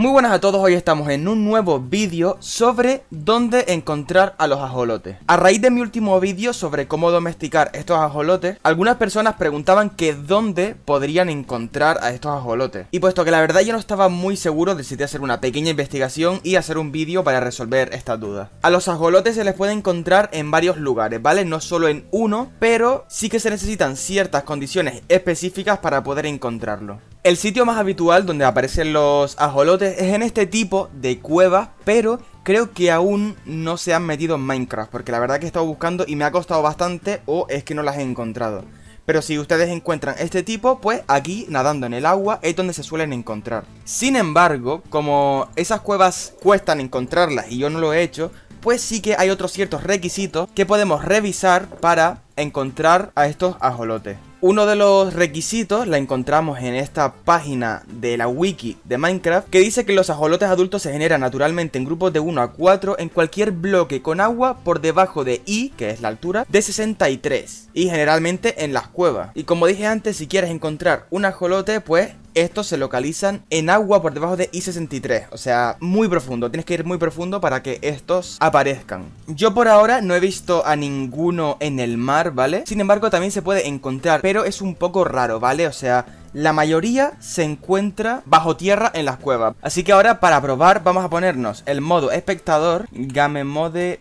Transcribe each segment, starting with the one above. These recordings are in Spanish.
Muy buenas a todos, hoy estamos en un nuevo vídeo sobre dónde encontrar a los ajolotes. A raíz de mi último vídeo sobre cómo domesticar estos ajolotes Algunas personas preguntaban que dónde podrían encontrar a estos ajolotes. Y puesto que la verdad yo no estaba muy seguro decidí hacer una pequeña investigación y hacer un vídeo para resolver estas dudas. A los ajolotes se les puede encontrar en varios lugares, ¿vale? No solo en uno, pero sí que se necesitan ciertas condiciones específicas para poder encontrarlo el sitio más habitual donde aparecen los ajolotes es en este tipo de cuevas, pero creo que aún no se han metido en Minecraft, porque la verdad que he estado buscando y me ha costado bastante o es que no las he encontrado. Pero si ustedes encuentran este tipo, pues aquí, nadando en el agua, es donde se suelen encontrar. Sin embargo, como esas cuevas cuestan encontrarlas y yo no lo he hecho, pues sí que hay otros ciertos requisitos que podemos revisar para encontrar a estos ajolotes. Uno de los requisitos la encontramos en esta página de la wiki de Minecraft que dice que los ajolotes adultos se generan naturalmente en grupos de 1 a 4 en cualquier bloque con agua por debajo de I, que es la altura, de 63 y generalmente en las cuevas. Y como dije antes, si quieres encontrar un ajolote, pues estos se localizan en agua por debajo de I63, o sea, muy profundo, tienes que ir muy profundo para que estos aparezcan. Yo por ahora no he visto a ninguno en el mar, ¿vale? Sin embargo, también se puede encontrar, pero es un poco raro, ¿vale? O sea, la mayoría se encuentra bajo tierra en las cuevas. Así que ahora para probar vamos a ponernos el modo espectador, Game Mode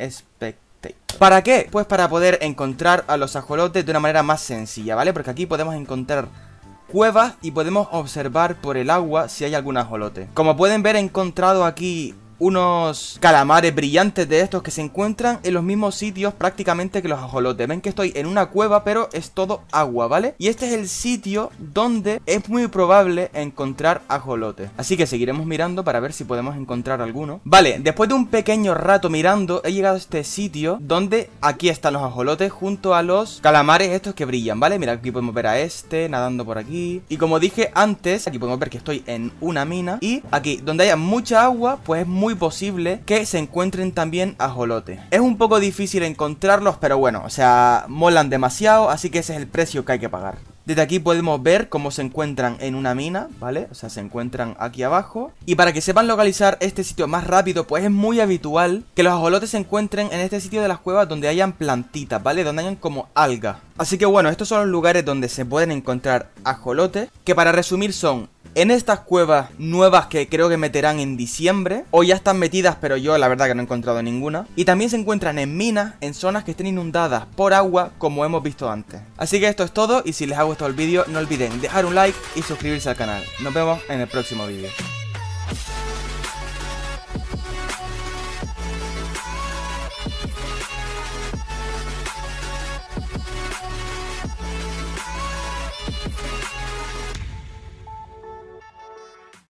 Spectator. ¿Para qué? Pues para poder encontrar a los ajolotes de una manera más sencilla, ¿vale? Porque aquí podemos encontrar cuevas y podemos observar por el agua si hay algún ajolote. Como pueden ver he encontrado aquí unos calamares brillantes de estos que se encuentran en los mismos sitios prácticamente que los ajolotes. Ven que estoy en una cueva, pero es todo agua, ¿vale? Y este es el sitio donde es muy probable encontrar ajolotes. Así que seguiremos mirando para ver si podemos encontrar alguno. Vale, después de un pequeño rato mirando, he llegado a este sitio donde aquí están los ajolotes junto a los calamares estos que brillan, ¿vale? Mira, aquí podemos ver a este nadando por aquí. Y como dije antes, aquí podemos ver que estoy en una mina. Y aquí, donde haya mucha agua, pues es muy muy posible que se encuentren también ajolotes. Es un poco difícil encontrarlos, pero bueno, o sea, molan demasiado, así que ese es el precio que hay que pagar. Desde aquí podemos ver cómo se encuentran en una mina, ¿vale? O sea, se encuentran aquí abajo. Y para que sepan localizar este sitio más rápido, pues es muy habitual que los ajolotes se encuentren en este sitio de las cuevas donde hayan plantitas, ¿vale? Donde hayan como algas. Así que bueno, estos son los lugares donde se pueden encontrar ajolotes, que para resumir son en estas cuevas nuevas que creo que meterán en diciembre, o ya están metidas, pero yo la verdad que no he encontrado ninguna. Y también se encuentran en minas, en zonas que estén inundadas por agua, como hemos visto antes. Así que esto es todo, y si les ha gustado el vídeo, no olviden dejar un like y suscribirse al canal. Nos vemos en el próximo vídeo.